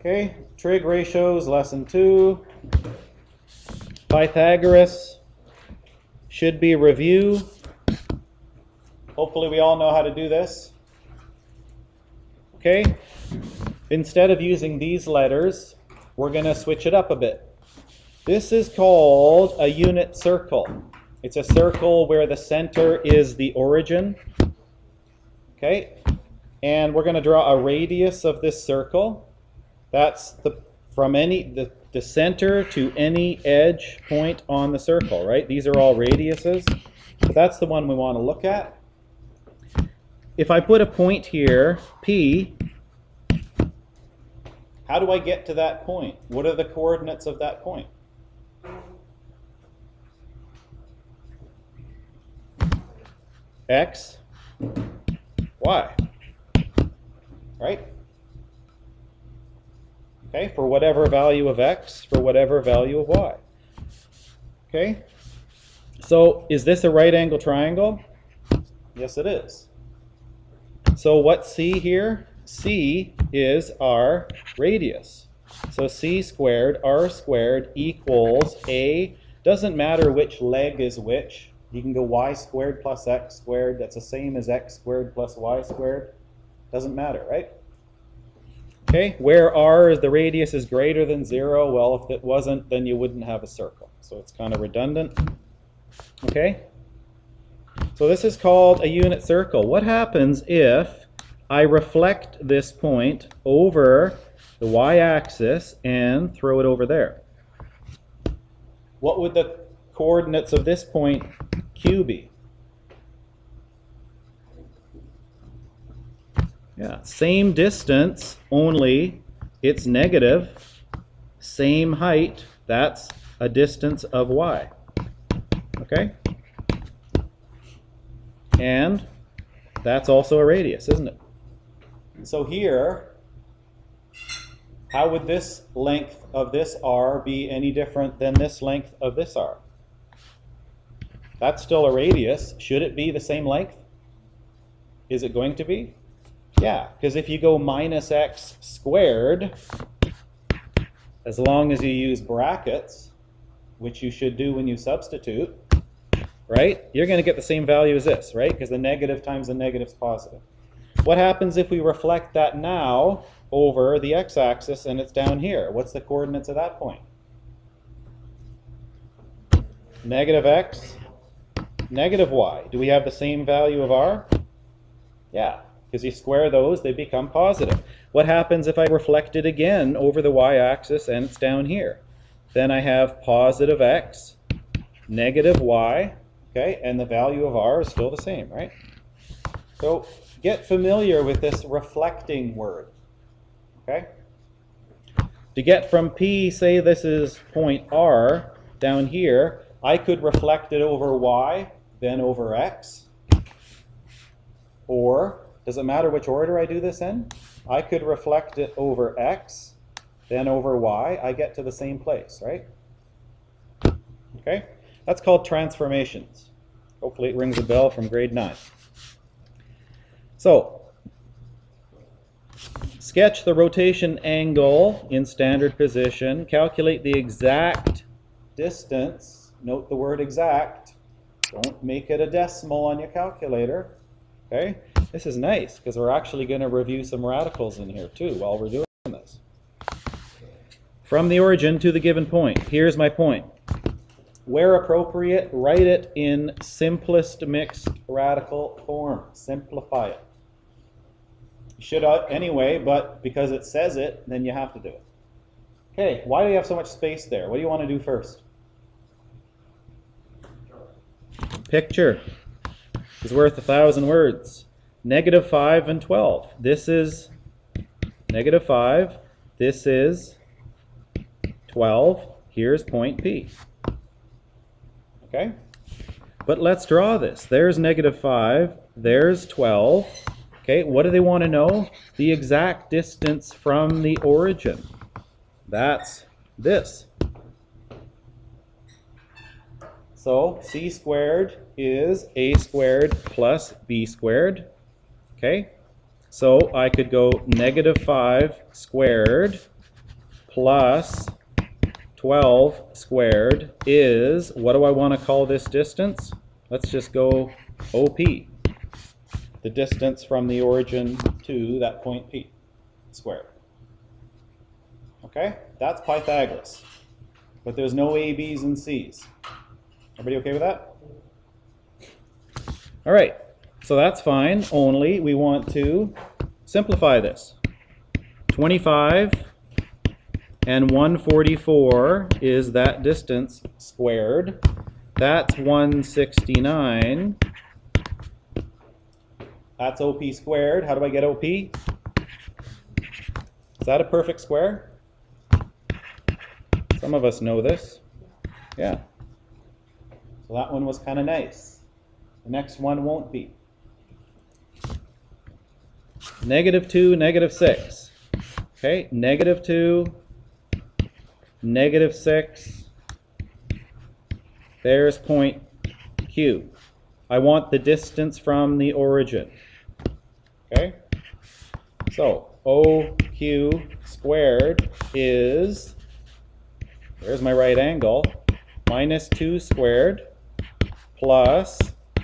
Okay, trig ratios, lesson two. Pythagoras should be review. Hopefully we all know how to do this. Okay, instead of using these letters, we're going to switch it up a bit. This is called a unit circle. It's a circle where the center is the origin. Okay, and we're going to draw a radius of this circle. That's the from any the, the center to any edge point on the circle, right? These are all radiuses. But that's the one we want to look at. If I put a point here, P, how do I get to that point? What are the coordinates of that point? X, Y, right? Okay, for whatever value of x, for whatever value of y. Okay, so is this a right angle triangle? Yes, it is. So what's C here? C is our radius. So C squared, R squared equals A. Doesn't matter which leg is which. You can go y squared plus x squared. That's the same as x squared plus y squared. Doesn't matter, right? Okay, where r is the radius is greater than zero, well, if it wasn't, then you wouldn't have a circle. So it's kind of redundant. Okay? So this is called a unit circle. What happens if I reflect this point over the y-axis and throw it over there? What would the coordinates of this point q be? Yeah, same distance, only it's negative. Same height, that's a distance of y. Okay? And that's also a radius, isn't it? So here, how would this length of this r be any different than this length of this r? That's still a radius. Should it be the same length? Is it going to be? Yeah, because if you go minus x squared, as long as you use brackets, which you should do when you substitute, right, you're going to get the same value as this, right? Because the negative times the negative is positive. What happens if we reflect that now over the x-axis and it's down here? What's the coordinates of that point? Negative x, negative y. Do we have the same value of r? Yeah, because you square those, they become positive. What happens if I reflect it again over the y-axis and it's down here? Then I have positive x, negative y, okay, and the value of r is still the same, right? So get familiar with this reflecting word, okay? To get from P, say this is point R down here, I could reflect it over y, then over x, or does it matter which order I do this in? I could reflect it over x, then over y. I get to the same place, right? Okay? That's called transformations. Hopefully it rings a bell from grade 9. So, sketch the rotation angle in standard position. Calculate the exact distance. Note the word exact. Don't make it a decimal on your calculator. Okay? This is nice because we're actually going to review some radicals in here too while we're doing this. From the origin to the given point. Here's my point. Where appropriate, write it in simplest mixed radical form. Simplify it. You should uh, anyway, but because it says it, then you have to do it. Okay, why do you have so much space there? What do you want to do first? Picture is worth a thousand words negative 5 and 12. This is negative 5. This is 12. Here's point P. Okay? But let's draw this. There's negative 5. There's 12. Okay, what do they want to know? The exact distance from the origin. That's this. So c squared is a squared plus b squared. Okay, so I could go negative 5 squared plus 12 squared is, what do I want to call this distance? Let's just go OP. The distance from the origin to that point P squared. Okay, that's Pythagoras. But there's no A, B's, and C's. Everybody okay with that? All right, so that's fine, only we want to simplify this. 25 and 144 is that distance squared. That's 169. That's OP squared. How do I get OP? Is that a perfect square? Some of us know this. Yeah. So that one was kind of nice. The next one won't be. Negative 2, negative 6. Okay, negative 2, negative 6. There's point Q. I want the distance from the origin. Okay? So, OQ squared is, there's my right angle, minus 2 squared plus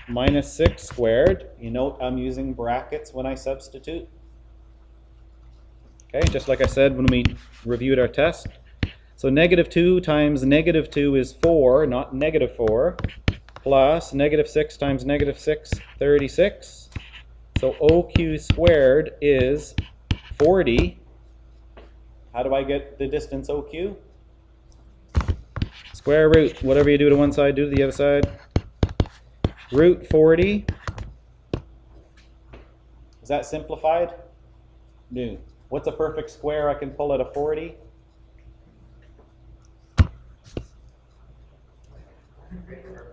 minus 6 squared. You note I'm using brackets when I substitute. Okay, just like I said when we reviewed our test. So negative 2 times negative 2 is 4, not negative 4, plus negative 6 times negative 6, 36. So OQ squared is 40. How do I get the distance OQ? Square root, whatever you do to one side, do to the other side. Root 40. Is that simplified? No. What's a perfect square I can pull out of 40?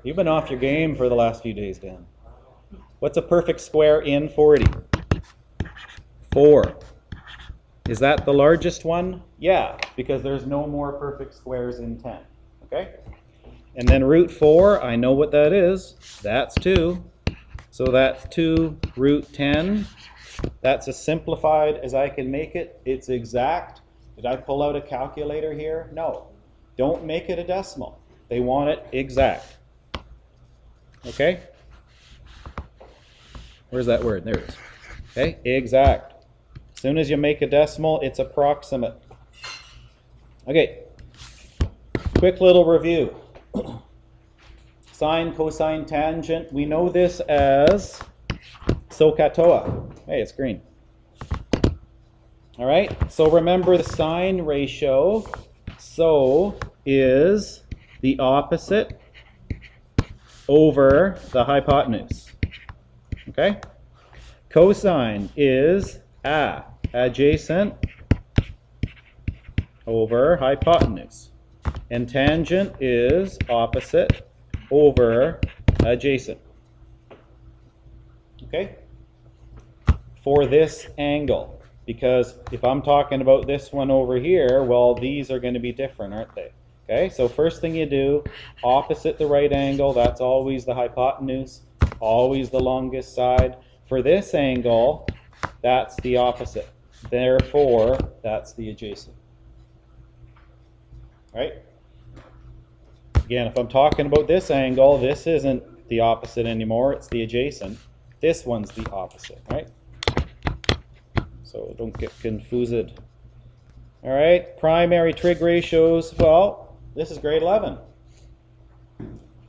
You've been off your game for the last few days, Dan. What's a perfect square in 40? 4. Is that the largest one? Yeah, because there's no more perfect squares in 10. Okay? And then root 4, I know what that is. That's 2. So that's 2 root 10. That's as simplified as I can make it. It's exact. Did I pull out a calculator here? No. Don't make it a decimal. They want it exact. Okay? Where's that word? There it is. Okay, exact. As soon as you make a decimal, it's approximate. Okay, quick little review. Sine, cosine, tangent. We know this as SOHCAHTOA. Hey, it's green. All right, so remember the sine ratio. So is the opposite over the hypotenuse. Okay? Cosine is a adjacent over hypotenuse. And tangent is opposite over adjacent. Okay? For this angle. Because if I'm talking about this one over here, well, these are going to be different, aren't they? Okay, so first thing you do, opposite the right angle, that's always the hypotenuse, always the longest side. For this angle, that's the opposite. Therefore, that's the adjacent. Right? Again, if I'm talking about this angle, this isn't the opposite anymore, it's the adjacent. This one's the opposite, right? So don't get confused. All right, primary trig ratios, well, this is grade 11.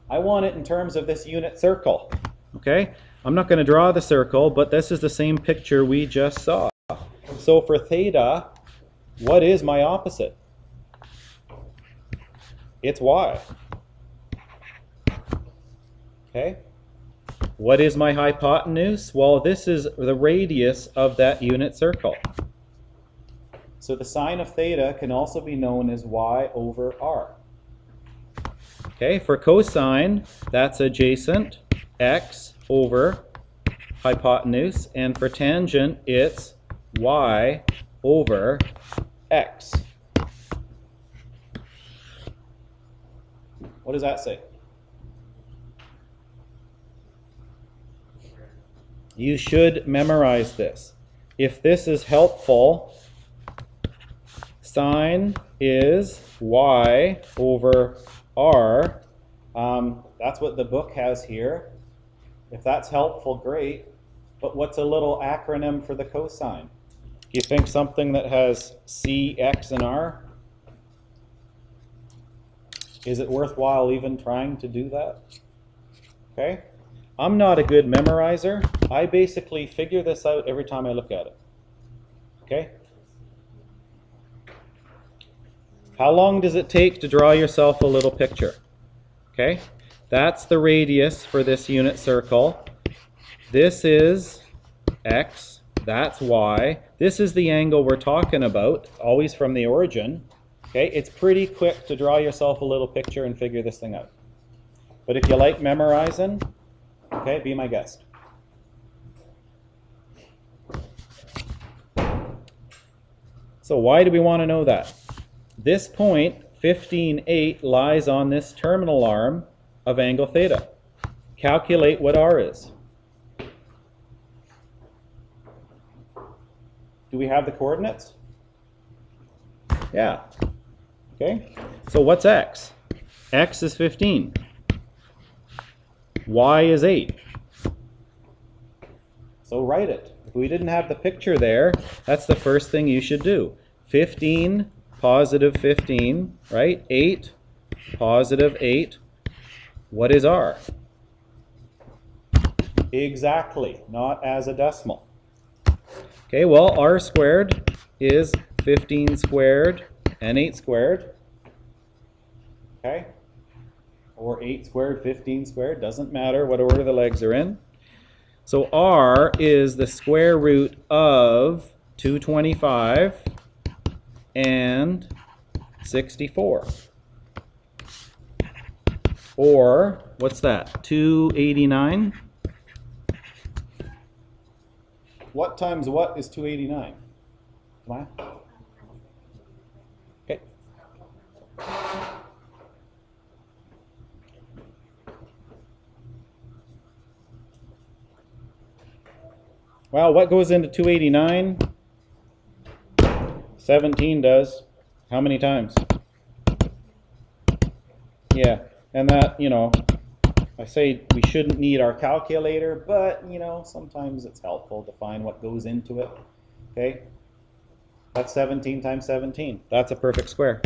I want it in terms of this unit circle. Okay? I'm not going to draw the circle, but this is the same picture we just saw. So for theta, what is my opposite? It's y. Okay? What is my hypotenuse? Well, this is the radius of that unit circle. So the sine of theta can also be known as y over r. Okay, for cosine, that's adjacent, x over hypotenuse. And for tangent, it's y over x. What does that say? You should memorize this. If this is helpful, sine is y over r. Um, that's what the book has here. If that's helpful, great. But what's a little acronym for the cosine? You think something that has c, x, and r? Is it worthwhile even trying to do that? Okay? I'm not a good memorizer. I basically figure this out every time I look at it. Okay? How long does it take to draw yourself a little picture? Okay? That's the radius for this unit circle. This is x, that's y. This is the angle we're talking about, always from the origin. Okay, it's pretty quick to draw yourself a little picture and figure this thing out. But if you like memorizing, okay, be my guest. So why do we want to know that? This point, 15.8, lies on this terminal arm of angle theta. Calculate what r is. Do we have the coordinates? Yeah. Okay, so what's x? x is 15. y is 8. So write it. If we didn't have the picture there, that's the first thing you should do. 15, positive 15, right? 8, positive 8. What is r? Exactly, not as a decimal. Okay, well, r squared is 15 squared and 8 squared. Okay? Or 8 squared, 15 squared, doesn't matter what order the legs are in. So r is the square root of 225 and 64. Or, what's that, 289? What times what is 289? Come on. Well, what goes into 289? 17 does. How many times? Yeah, and that, you know, I say we shouldn't need our calculator, but, you know, sometimes it's helpful to find what goes into it. Okay? That's 17 times 17. That's a perfect square.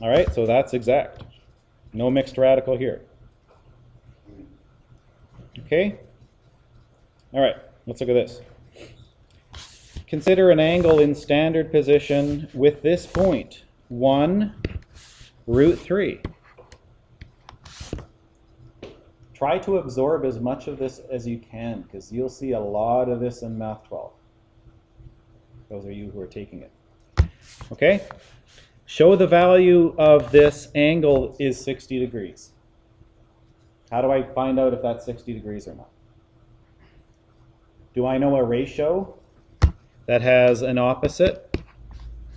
All right, so that's exact. No mixed radical here. Okay? All right, let's look at this. Consider an angle in standard position with this point, 1 root 3. Try to absorb as much of this as you can because you'll see a lot of this in Math 12. Those are you who are taking it. Okay? Show the value of this angle is 60 degrees. How do I find out if that's 60 degrees or not? Do I know a ratio that has an opposite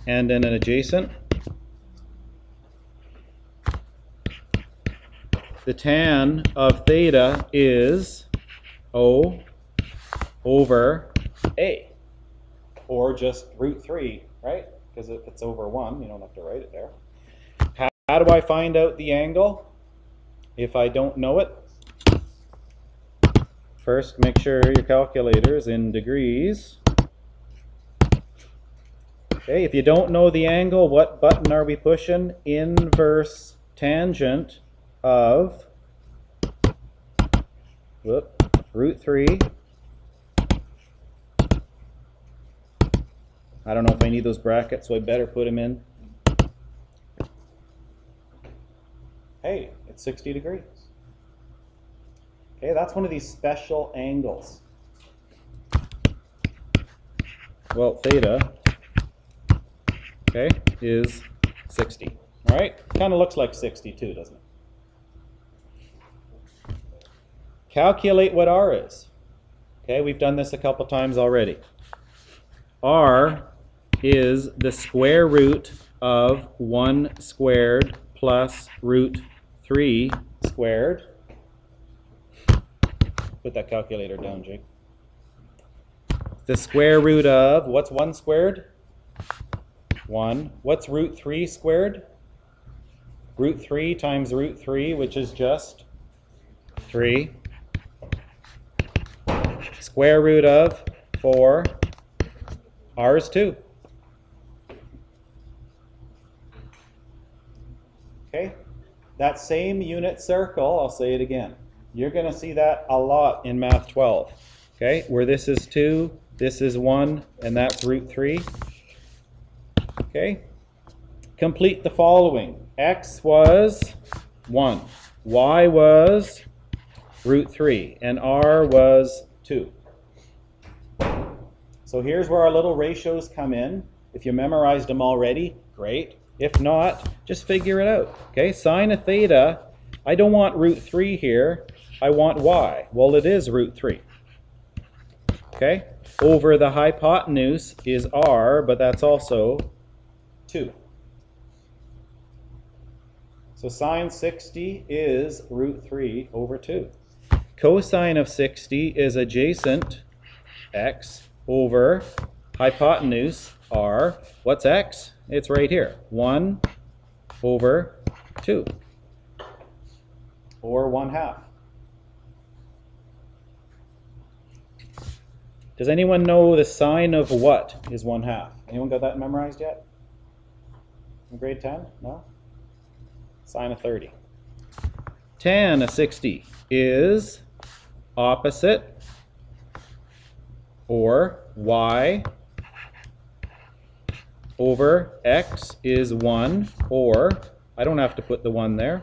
and an adjacent? The tan of theta is O over A, or just root 3, right? Because if it's over 1, you don't have to write it there. How, how do I find out the angle if I don't know it? First, make sure your calculator is in degrees. Okay, if you don't know the angle, what button are we pushing? Inverse tangent of whoop, root 3. I don't know if I need those brackets, so I better put them in. Hey, it's 60 degrees. Okay, that's one of these special angles. Well, theta, okay, is 60. All right, kind of looks like 60 too, doesn't it? Calculate what r is. Okay, we've done this a couple times already. r is the square root of 1 squared plus root 3 squared Put that calculator down, Jake. the square root of, what's 1 squared? 1. What's root 3 squared? Root 3 times root 3, which is just 3. Square root of 4. R is 2. Okay? That same unit circle, I'll say it again. You're going to see that a lot in Math 12. Okay? Where this is 2, this is 1, and that's root 3. Okay? Complete the following. X was 1. Y was root 3. And R was 2. So here's where our little ratios come in. If you memorized them already, great. If not, just figure it out. Okay, sine of theta, I don't want root 3 here. I want y. Well, it is root 3. Okay, over the hypotenuse is r, but that's also 2. So sine 60 is root 3 over 2. Cosine of 60 is adjacent x over hypotenuse r. What's x? It's right here. 1 over 2. Or 1 half. Does anyone know the sine of what is 1 half? Anyone got that memorized yet? In grade 10? No? Sine of 30. Tan of 60 is opposite or y over x is 1 or I don't have to put the 1 there.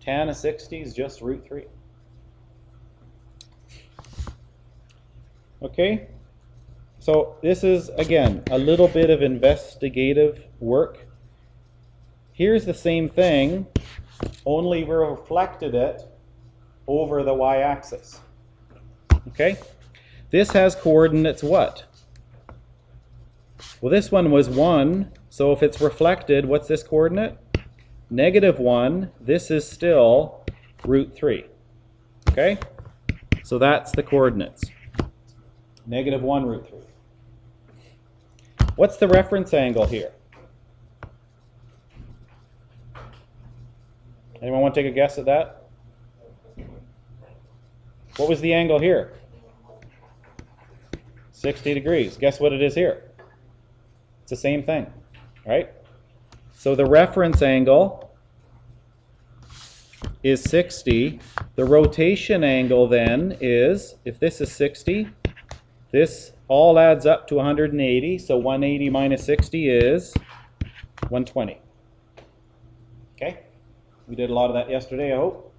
Tan of 60 is just root 3. Okay? So this is, again, a little bit of investigative work. Here's the same thing, only we reflected it over the y-axis. Okay? This has coordinates what? Well, this one was 1, so if it's reflected, what's this coordinate? Negative 1. This is still root 3. Okay? So that's the coordinates. Negative 1 root 3. What's the reference angle here? Anyone want to take a guess at that? What was the angle here? 60 degrees. Guess what it is here? It's the same thing, right? So the reference angle is 60. The rotation angle then is, if this is 60, this all adds up to 180. So 180 minus 60 is 120. Okay? We did a lot of that yesterday, I hope.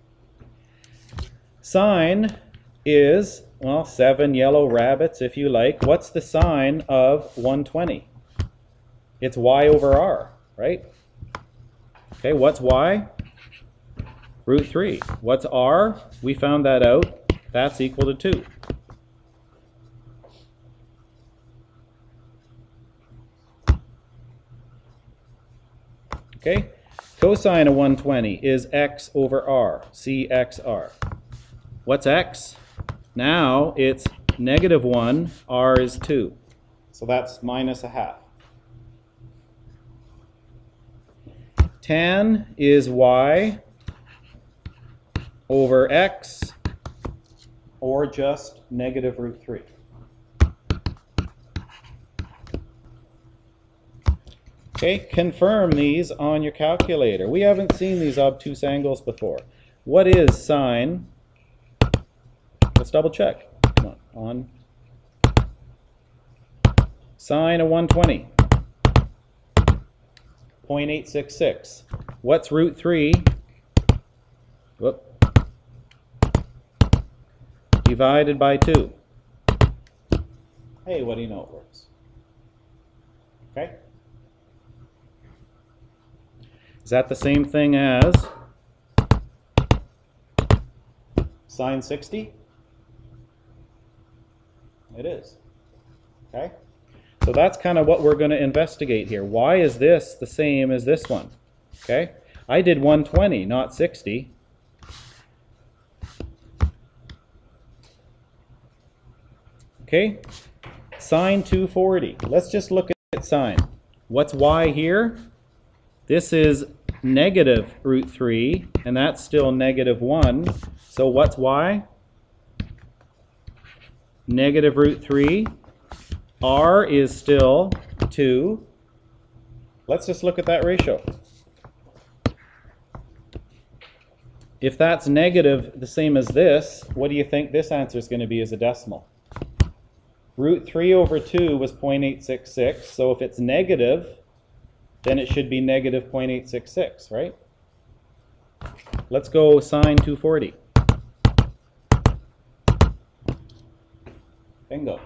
Sine is, well, seven yellow rabbits, if you like. What's the sine of 120? It's y over r, right? Okay, what's y? Root 3. What's r? We found that out. That's equal to 2. Okay, cosine of 120 is x over r, cxr. What's x? Now it's negative 1, r is 2. So that's minus a half. Tan is y over x, or just negative root 3. Okay, confirm these on your calculator. We haven't seen these obtuse angles before. What is sine? Let's double check. Come on, on. Sine of 120. 0.866. What's root 3? Whoop. Divided by 2. Hey, what do you know it works? Okay? Is that the same thing as sine 60? It is. Okay? So that's kind of what we're going to investigate here. Why is this the same as this one? Okay? I did 120, not 60. Okay? Sine 240. Let's just look at sine. What's y here? This is negative root 3, and that's still negative 1. So what's y? Negative root 3. R is still 2. Let's just look at that ratio. If that's negative, the same as this, what do you think this answer is going to be as a decimal? Root 3 over 2 was 0.866, so if it's negative, then it should be negative 0.866, right? Let's go sine 240. Bingo.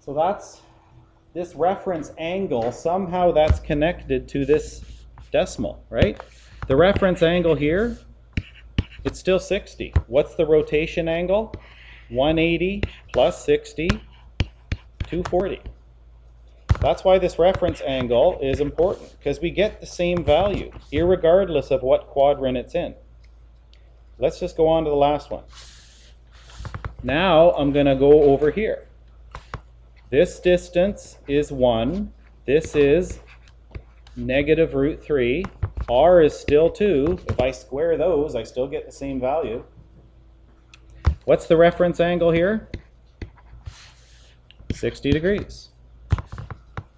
So that's this reference angle, somehow that's connected to this decimal, right? The reference angle here, it's still 60. What's the rotation angle? 180 plus 60, 240. That's why this reference angle is important, because we get the same value, regardless of what quadrant it's in. Let's just go on to the last one. Now I'm going to go over here. This distance is 1. This is negative root 3. r is still 2. If I square those, I still get the same value. What's the reference angle here? 60 degrees.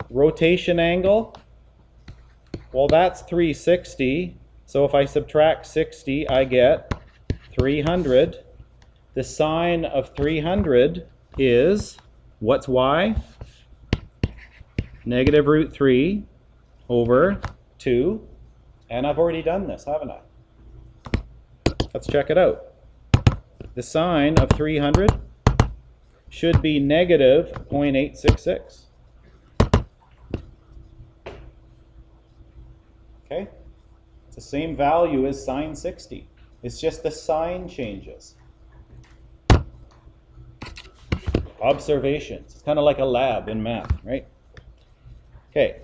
Rotation angle, well that's 360. So if I subtract 60, I get 300. The sine of 300 is, what's y? Negative root 3 over 2. And I've already done this, haven't I? Let's check it out the sine of 300 should be negative 0.866. Okay? It's the same value as sine 60. It's just the sign changes. Observations. It's kind of like a lab in math, right? Okay.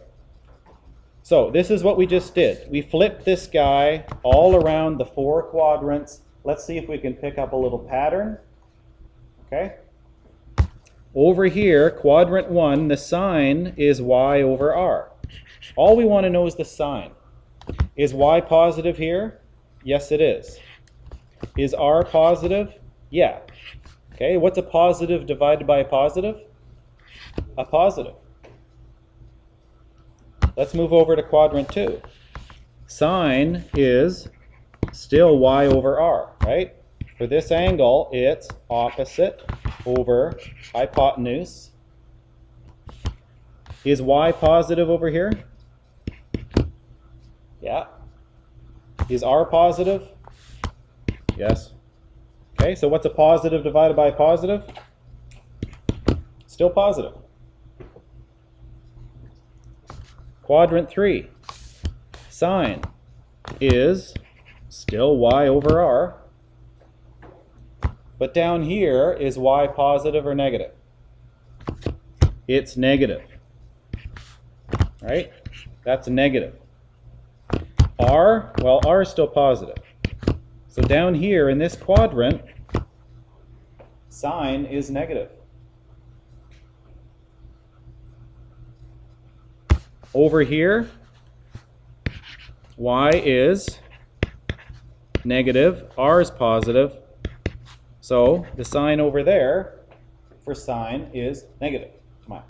So this is what we just did. We flipped this guy all around the four quadrants Let's see if we can pick up a little pattern. Okay. Over here, quadrant one, the sine is y over r. All we want to know is the sign. Is y positive here? Yes, it is. Is r positive? Yeah. Okay, what's a positive divided by a positive? A positive. Let's move over to quadrant two. Sine is still y over r, right? For this angle, it's opposite over hypotenuse. Is y positive over here? Yeah. Is r positive? Yes. Okay, so what's a positive divided by a positive? Still positive. Quadrant 3. Sine is still y over r. But down here, is y positive or negative? It's negative. Right? That's a negative. r, well, r is still positive. So down here in this quadrant, sine is negative. Over here, y is negative, r is positive. So the sign over there for sine is negative. Come on.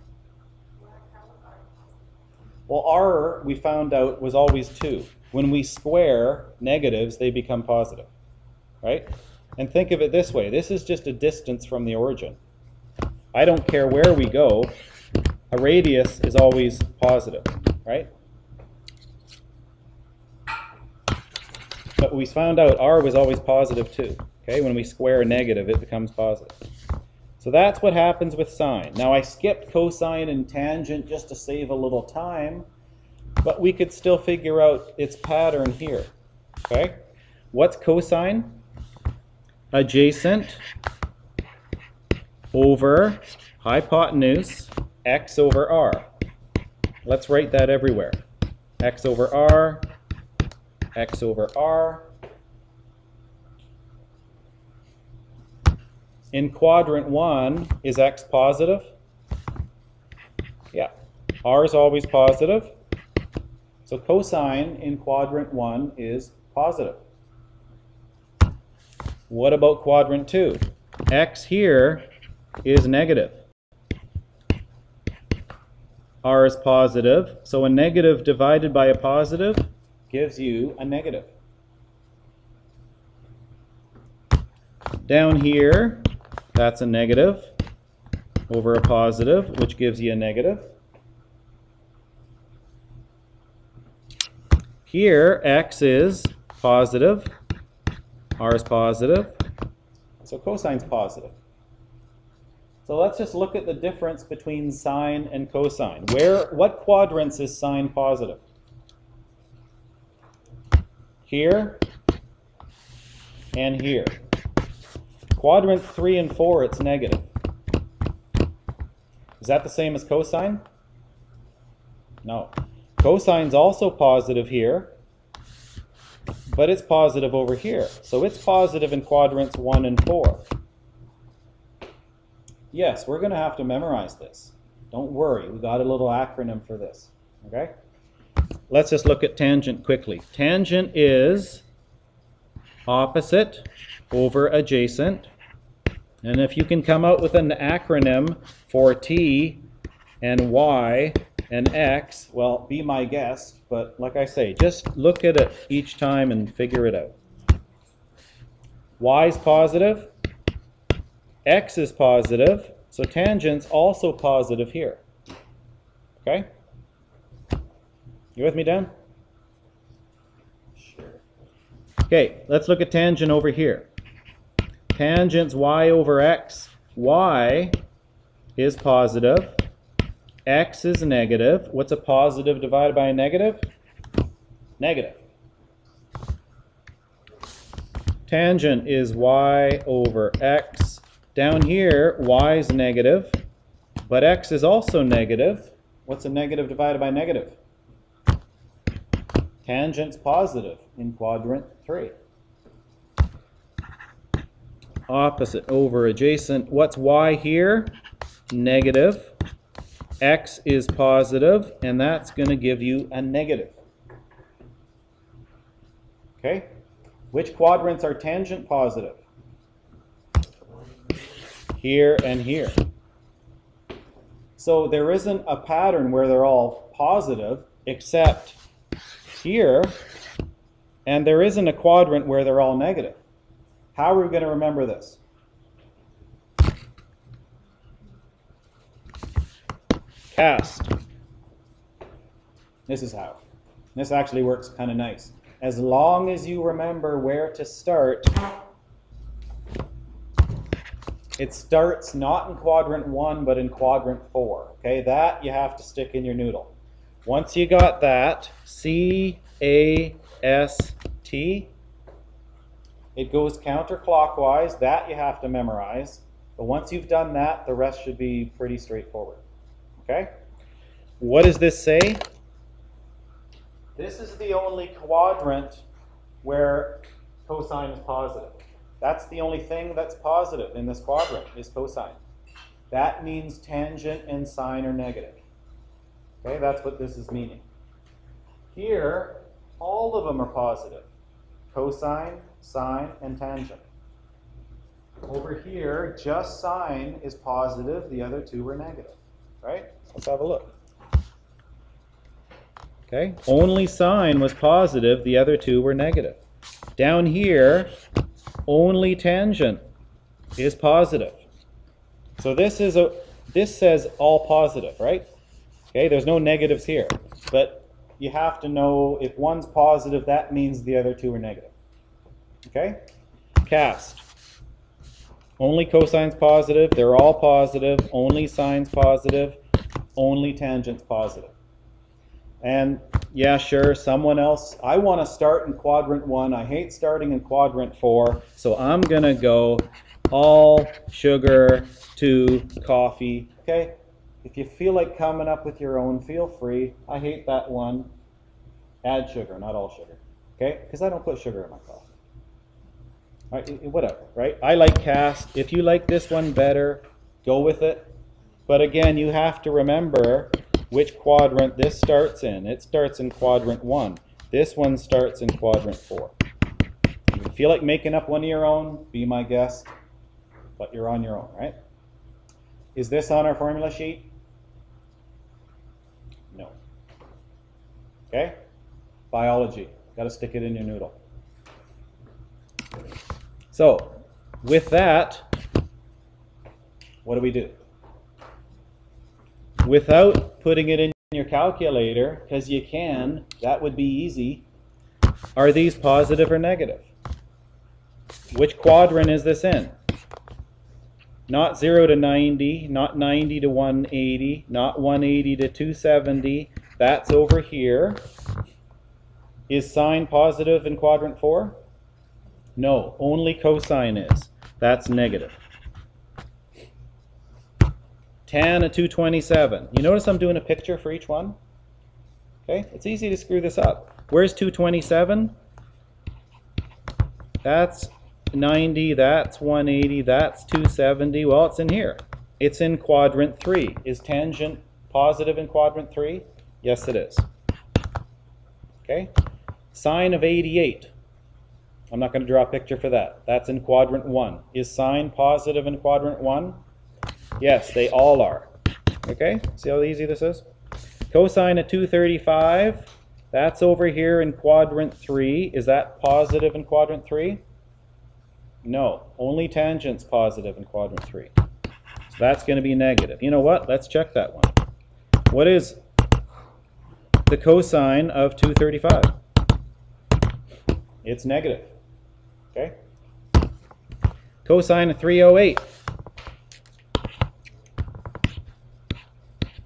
Well, r, we found out, was always 2. When we square negatives, they become positive, right? And think of it this way. This is just a distance from the origin. I don't care where we go. A radius is always positive, right? But we found out r was always positive too. Okay, when we square a negative, it becomes positive. So that's what happens with sine. Now I skipped cosine and tangent just to save a little time, but we could still figure out its pattern here. Okay, what's cosine? Adjacent over hypotenuse x over r. Let's write that everywhere. x over r x over r. in quadrant one, is x positive? Yeah. R is always positive. So cosine in quadrant one is positive. What about quadrant two? X here is negative. R is positive, so a negative divided by a positive gives you a negative. Down here, that's a negative over a positive, which gives you a negative. Here, x is positive, r is positive, so cosine's positive. So let's just look at the difference between sine and cosine. Where, what quadrants is sine positive? Here and here. Quadrant 3 and 4, it's negative. Is that the same as cosine? No. Cosine's also positive here, but it's positive over here. So it's positive in quadrants 1 and 4. Yes, we're going to have to memorize this. Don't worry, we got a little acronym for this. Okay? Let's just look at tangent quickly. Tangent is opposite over adjacent. And if you can come out with an acronym for T and Y and X, well, be my guest. But like I say, just look at it each time and figure it out. Y is positive. X is positive. So tangent's also positive here. Okay? You with me, Dan? Sure. Okay, let's look at tangent over here. Tangent's y over x. y is positive. X is negative. What's a positive divided by a negative? Negative. Tangent is y over x. Down here, y is negative, but x is also negative. What's a negative divided by negative? Tangent's positive in quadrant 3. Opposite over adjacent. What's y here? Negative. X is positive, and that's going to give you a negative. Okay? Which quadrants are tangent positive? Here and here. So there isn't a pattern where they're all positive, except here, and there isn't a quadrant where they're all negative. How are we going to remember this? Cast. This is how. This actually works kind of nice. As long as you remember where to start, it starts not in quadrant one, but in quadrant four. Okay, that you have to stick in your noodle. Once you got that, C A S T, it goes counterclockwise. That you have to memorize. But once you've done that, the rest should be pretty straightforward. Okay? What does this say? This is the only quadrant where cosine is positive. That's the only thing that's positive in this quadrant is cosine. That means tangent and sine are negative. Okay, that's what this is meaning. Here, all of them are positive. Cosine, sine, and tangent. Over here, just sine is positive, the other two are negative. Right? Let's have a look. Okay, only sine was positive, the other two were negative. Down here, only tangent is positive. So this is a this says all positive, right? Okay, there's no negatives here. But you have to know if one's positive, that means the other two are negative. Okay? Cast. Only cosine's positive. They're all positive. Only sine's positive. Only tangent's positive. And yeah, sure, someone else. I want to start in quadrant one. I hate starting in quadrant four. So I'm going to go all sugar to coffee. Okay? If you feel like coming up with your own, feel free. I hate that one. Add sugar, not all sugar. Okay? Because I don't put sugar in my coffee. Right, eh, whatever, right? I like cast. If you like this one better, go with it. But again, you have to remember which quadrant this starts in. It starts in quadrant one. This one starts in quadrant four. If you feel like making up one of your own, be my guest, but you're on your own, right? Is this on our formula sheet? No. Okay? Biology. Got to stick it in your noodle. So, with that, what do we do? Without putting it in your calculator, because you can, that would be easy. Are these positive or negative? Which quadrant is this in? Not 0 to 90, not 90 to 180, not 180 to 270. That's over here. Is sine positive in quadrant 4? No, only cosine is. That's negative. Tan of 227. You notice I'm doing a picture for each one? Okay, it's easy to screw this up. Where's 227? That's 90, that's 180, that's 270. Well, it's in here. It's in quadrant 3. Is tangent positive in quadrant 3? Yes, it is. Okay? Sine of 88. I'm not going to draw a picture for that. That's in quadrant 1. Is sine positive in quadrant 1? Yes, they all are. Okay? See how easy this is? Cosine of 235. That's over here in quadrant 3. Is that positive in quadrant 3? No, only tangent's positive in quadrant 3. So that's going to be negative. You know what? Let's check that one. What is the cosine of 235? It's negative. Okay? Cosine of 308.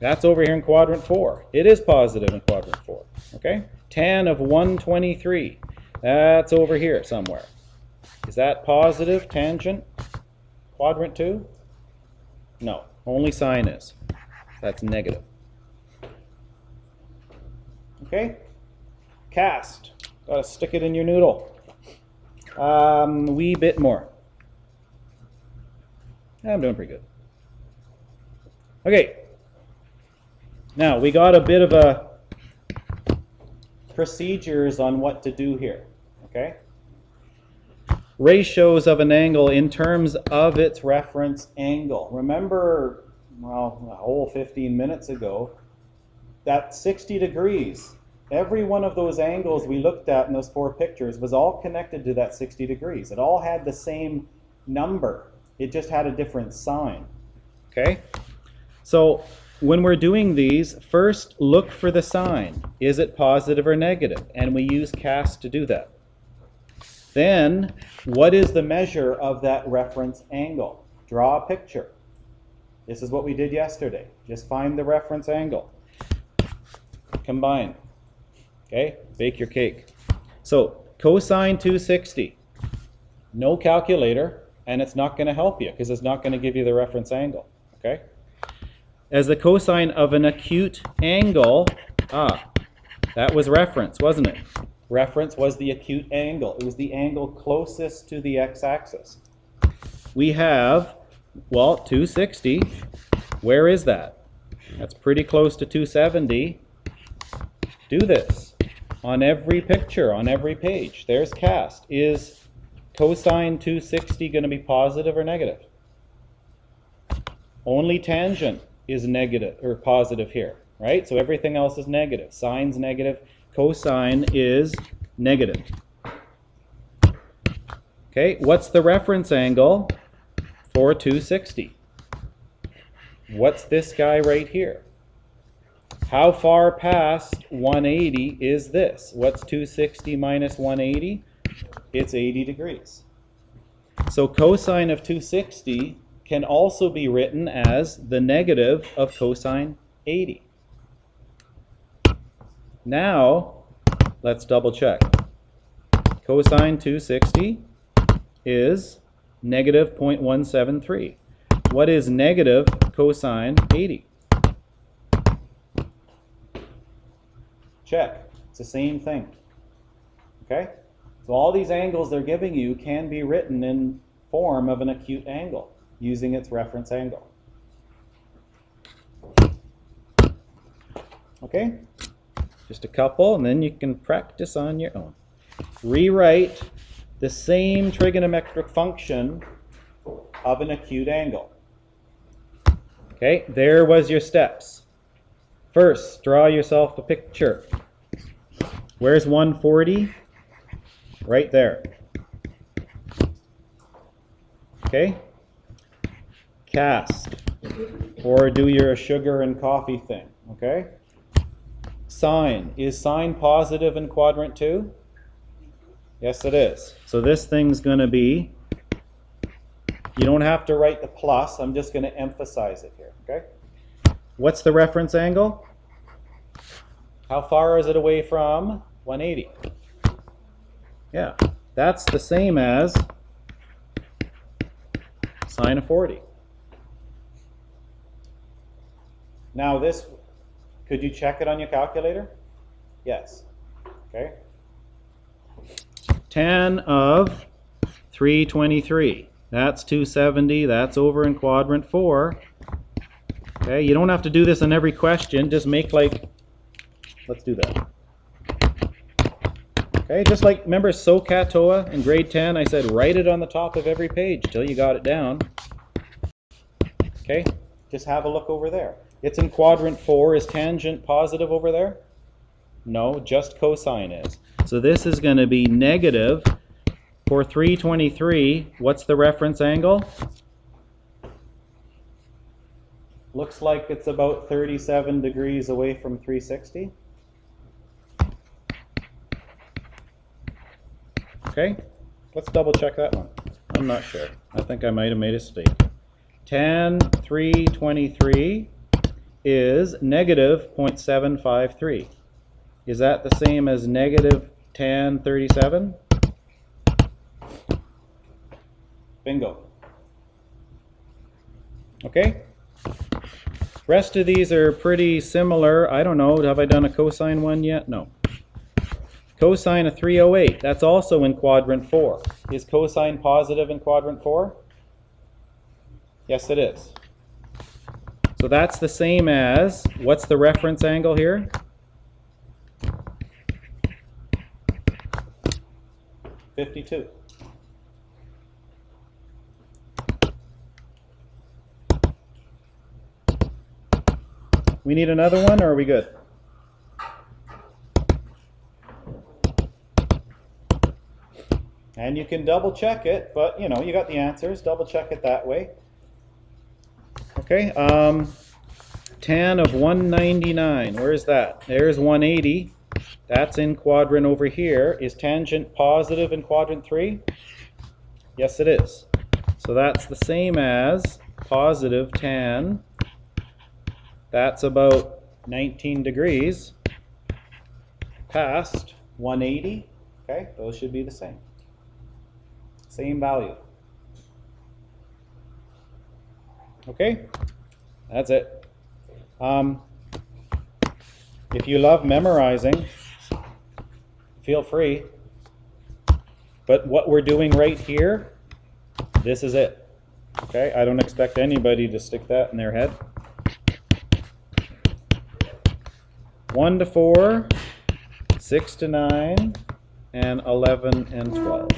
That's over here in quadrant 4. It is positive in quadrant 4. Okay? Tan of 123. That's over here somewhere. Is that positive tangent? Quadrant 2? No, only sine is. That's negative. Okay? Cast. Gotta stick it in your noodle. Um, wee bit more. I'm doing pretty good. Okay. Now, we got a bit of a procedures on what to do here. Okay? ratios of an angle in terms of its reference angle. Remember, well, a whole 15 minutes ago, that 60 degrees, every one of those angles we looked at in those four pictures was all connected to that 60 degrees. It all had the same number. It just had a different sign. Okay? So when we're doing these, first look for the sign. Is it positive or negative? And we use cast to do that. Then, what is the measure of that reference angle? Draw a picture. This is what we did yesterday. Just find the reference angle. Combine. Okay, bake your cake. So, cosine 260. No calculator, and it's not going to help you because it's not going to give you the reference angle. Okay? As the cosine of an acute angle, ah, that was reference, wasn't it? reference was the acute angle. It was the angle closest to the x-axis. We have, well, 260. Where is that? That's pretty close to 270. Do this on every picture, on every page. There's cast. Is cosine 260 going to be positive or negative? Only tangent is negative or positive here, right? So everything else is negative. Sine's negative cosine is negative. Okay, what's the reference angle for 260? What's this guy right here? How far past 180 is this? What's 260 minus 180? It's 80 degrees. So cosine of 260 can also be written as the negative of cosine 80. Now, let's double check. Cosine 260 is negative 0.173. What is negative cosine 80? Check. It's the same thing. Okay? So all these angles they're giving you can be written in form of an acute angle using its reference angle. Okay? Just a couple, and then you can practice on your own. Rewrite the same trigonometric function of an acute angle. Okay, there was your steps. First, draw yourself a picture. Where's 140? Right there. Okay? Cast. Or do your sugar and coffee thing. Okay? Sine. Is sine positive in quadrant 2? Yes, it is. So this thing's going to be, you don't have to write the plus, I'm just going to emphasize it here, okay? What's the reference angle? How far is it away from 180? Yeah, that's the same as sine of 40. Now this, could you check it on your calculator? Yes. Okay. Tan of 323. That's 270. That's over in quadrant 4. Okay, you don't have to do this in every question. Just make like, let's do that. Okay, just like, remember SOHCAHTOA in grade 10? I said write it on the top of every page till you got it down. Okay, just have a look over there. It's in quadrant 4. Is tangent positive over there? No, just cosine is. So this is going to be negative for 323. What's the reference angle? Looks like it's about 37 degrees away from 360. Okay, let's double check that one. I'm not sure. I think I might have made a mistake. Tan 323 is negative 0.753. Is that the same as negative tan 37? Bingo. Okay. Rest of these are pretty similar. I don't know, have I done a cosine one yet? No. Cosine of 308, that's also in quadrant 4. Is cosine positive in quadrant 4? Yes, it is. So that's the same as, what's the reference angle here? 52. We need another one, or are we good? And you can double check it, but you know, you got the answers, double check it that way. Okay, um, tan of 199, where is that? There's 180. That's in quadrant over here. Is tangent positive in quadrant 3? Yes, it is. So that's the same as positive tan. That's about 19 degrees past 180. Okay, those should be the same. Same value. Okay, that's it. Um, if you love memorizing, feel free. But what we're doing right here, this is it. Okay, I don't expect anybody to stick that in their head. 1 to 4, 6 to 9, and 11 and 12.